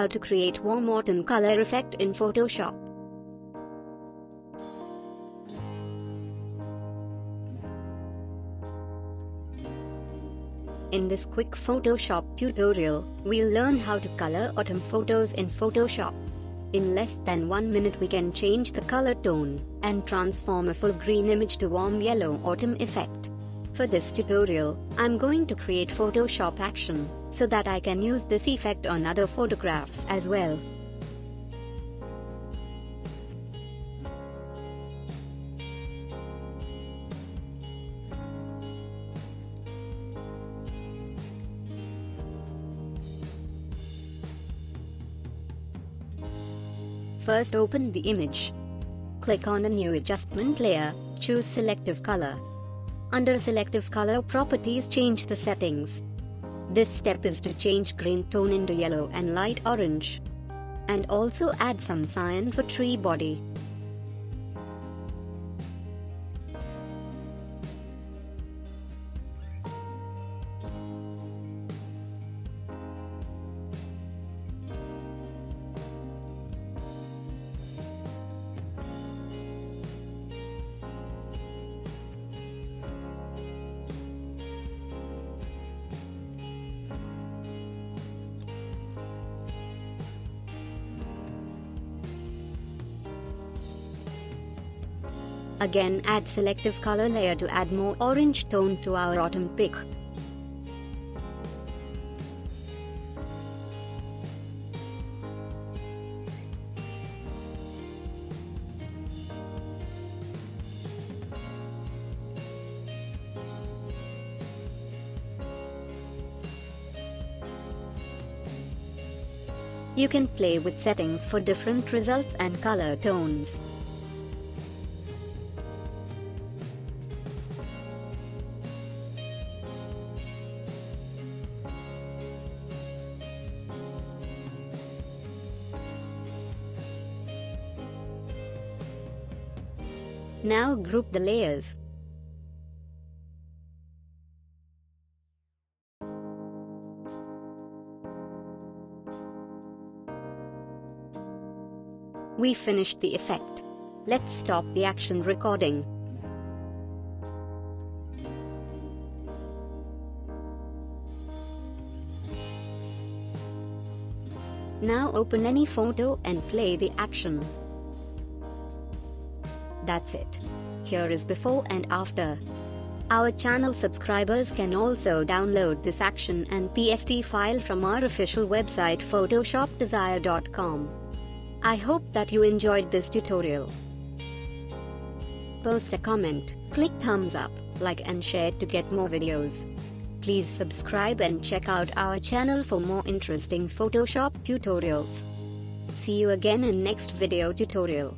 how to create warm autumn color effect in Photoshop. In this quick Photoshop tutorial, we'll learn how to color autumn photos in Photoshop. In less than one minute we can change the color tone and transform a full green image to warm yellow autumn effect. For this tutorial, I'm going to create Photoshop action so that I can use this effect on other photographs as well. First open the image. Click on the new adjustment layer, choose selective color. Under selective color properties change the settings. This step is to change green tone into yellow and light orange. And also add some cyan for tree body. Again add selective color layer to add more orange tone to our autumn pic. You can play with settings for different results and color tones. Now group the layers. We finished the effect. Let's stop the action recording. Now open any photo and play the action. That's it. Here is before and after. Our channel subscribers can also download this action and PSD file from our official website photoshopdesire.com. I hope that you enjoyed this tutorial. Post a comment, click thumbs up, like and share to get more videos. Please subscribe and check out our channel for more interesting Photoshop tutorials. See you again in next video tutorial.